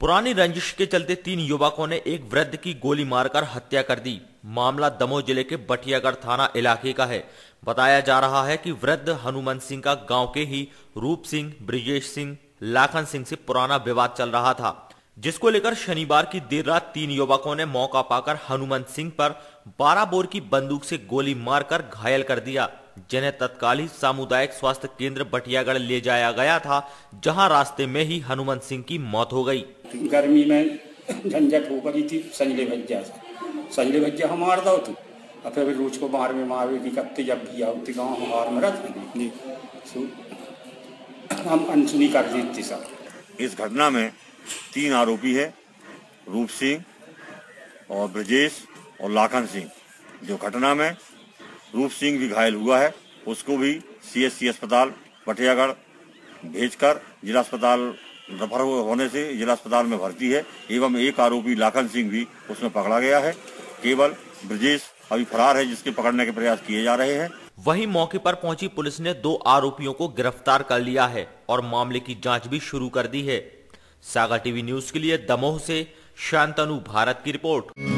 पुरानी रंजिश के चलते तीन युवकों ने एक वृद्ध की गोली मारकर हत्या कर दी। मामला दमोह ज़िले के बटियागढ़ थाना इलाके का है। बताया जा रहा है कि वृद्ध हनुमान सिंह का गाँव के ही रूप सिंह, ब्रिजेश सिंह, लाखन सिंह से पुराना विवाद चल रहा था, जिसको लेकर शनिवार की देर रात तीन युवकों ने मौका पाकर हनुमंत सिंह पर बारह बोर की बंदूक से गोली मारकर घायल कर दिया। जिन्हें तत्काल सामुदायिक स्वास्थ्य केंद्र बटियागढ़ ले जाया गया था जहाँ रास्ते में ही हनुमंत सिंह की मौत हो गई। गर्मी में झंझट हो गई थी संजले भज्जा से। संजले भज्जा हम मार दो तू फिर रोज को बाहर में मारे की कत्ते जब भी आती गाँव हार में रख हम अनसुनी कर देती सब। इस घटना में तीन आरोपी है रूप सिंह और ब्रजेश और लाखन सिंह। जो घटना में रूप सिंह भी घायल हुआ है। उसको भी सीएससी अस्पताल पटियागढ़ भेजकर जिला अस्पताल रफर होने से जिला अस्पताल में भर्ती है। एवं एक आरोपी लाखन सिंह भी उसमें पकड़ा गया है। केवल ब्रजेश अभी फरार है, जिसके पकड़ने के प्रयास किए जा रहे हैं। वहीं मौके पर पहुँची पुलिस ने दो आरोपियों को गिरफ़्तार कर लिया है और मामले की जाँच भी शुरू कर दी है। सागर टीवी न्यूज़ के लिए दमोह से शांतनु, भारत की रिपोर्ट।